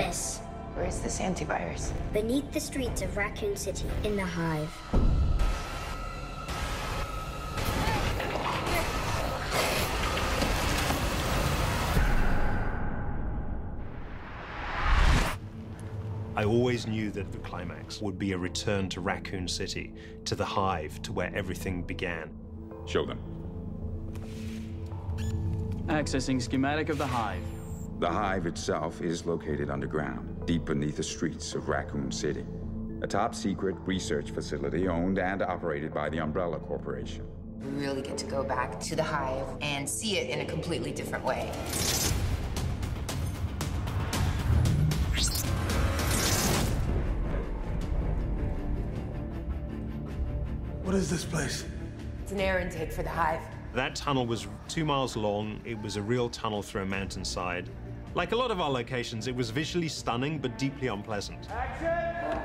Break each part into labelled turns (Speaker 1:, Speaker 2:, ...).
Speaker 1: Alice.
Speaker 2: Where is this antivirus?
Speaker 1: Beneath the streets of Raccoon City, in the Hive.
Speaker 3: I always knew that the climax would be a return to Raccoon City, to the hive, to where everything began.
Speaker 4: Show them.
Speaker 5: Accessing schematic of the hive.
Speaker 4: The hive itself is located underground, deep beneath the streets of Raccoon City. A top secret research facility owned and operated by the Umbrella Corporation.
Speaker 2: We really get to go back to the hive and see it in a completely different way.
Speaker 6: What is this place?
Speaker 2: It's an air intake for the hive.
Speaker 3: That tunnel was two miles long. It was a real tunnel through a mountainside. Like a lot of our locations, it was visually stunning but deeply unpleasant.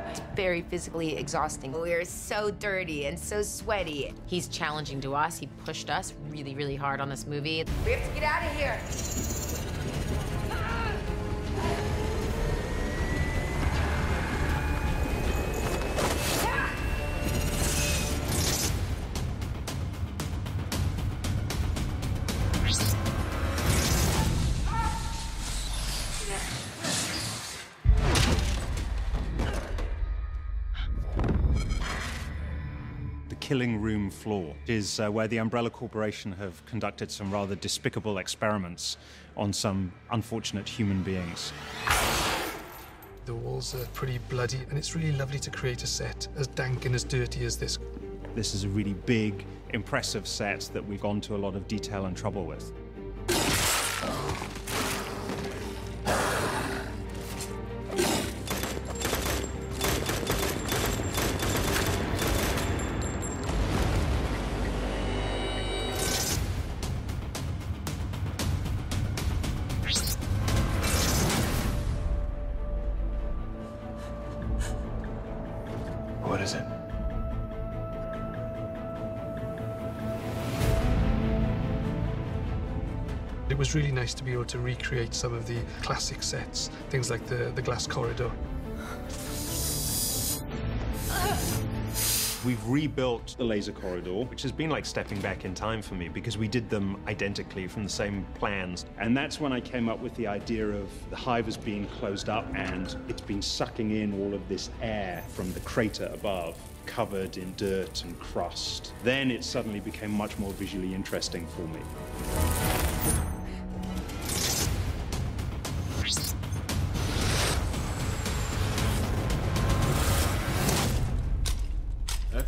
Speaker 2: It's very physically exhausting. We're so dirty and so sweaty. He's challenging to us. He pushed us really, really hard on this movie. We have to get out of here.
Speaker 3: Killing room floor is uh, where the Umbrella Corporation have conducted some rather despicable experiments on some unfortunate human beings.
Speaker 6: The walls are pretty bloody, and it's really lovely to create a set as dank and as dirty as this.
Speaker 3: This is a really big, impressive set that we've gone to a lot of detail and trouble with.
Speaker 6: Is it? It was really nice to be able to recreate some of the classic sets, things like the, the glass corridor.
Speaker 3: We've rebuilt the laser corridor, which has been like stepping back in time for me because we did them identically from the same plans. And that's when I came up with the idea of the hive has been closed up and it's been sucking in all of this air from the crater above, covered in dirt and crust. Then it suddenly became much more visually interesting for me.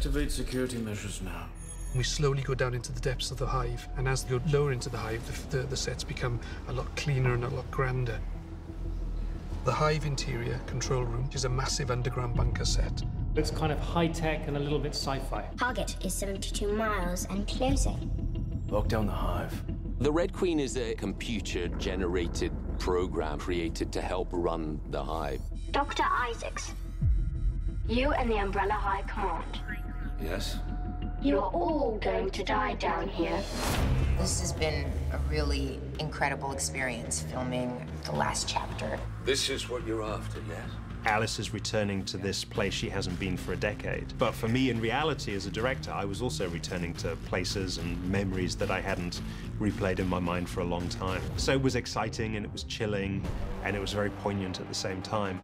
Speaker 7: Activate security measures now.
Speaker 6: We slowly go down into the depths of the hive, and as we go lower into the hive, the, the, the sets become a lot cleaner and a lot grander. The hive interior control room is a massive underground bunker set.
Speaker 8: It's kind of high tech and a little bit sci fi.
Speaker 1: Target is 72 miles and closing.
Speaker 7: Lock down the hive.
Speaker 9: The Red Queen is a computer generated program created to help run the hive.
Speaker 1: Dr. Isaacs, you and the Umbrella High Command.
Speaker 7: Yes?
Speaker 1: You are all going to die down here.
Speaker 2: This has been a really incredible experience filming the last chapter.
Speaker 7: This is what you're after, yes?
Speaker 3: Alice is returning to this place she hasn't been for a decade. But for me, in reality, as a director, I was also returning to places and memories that I hadn't replayed in my mind for a long time. So it was exciting and it was chilling and it was very poignant at the same time.